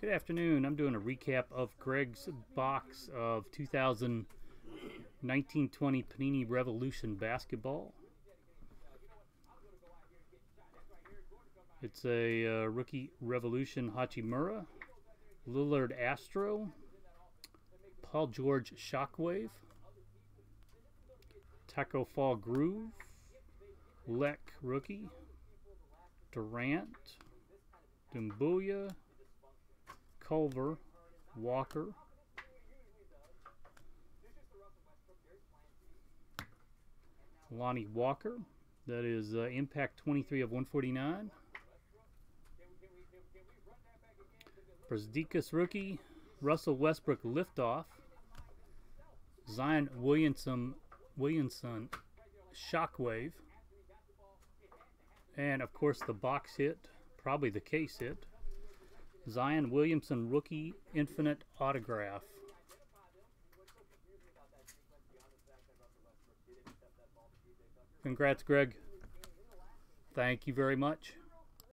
Good afternoon. I'm doing a recap of Greg's box of 2019-20 Panini Revolution basketball. It's a uh, rookie Revolution Hachimura, Lillard Astro, Paul George Shockwave, Tacko Fall Groove, Lecque Rookie, Durant, Doumbouya, Culver, Walker, Lonnie Walker. That is uh, Impact 23 of 149. Brazdeikis rookie, Russell Westbrook liftoff, Zion Williamson, Williamson shockwave, and of course the box hit, probably the case hit. Zion Williamson rookie infinite autograph. Congrats, Greg. Thank you very much.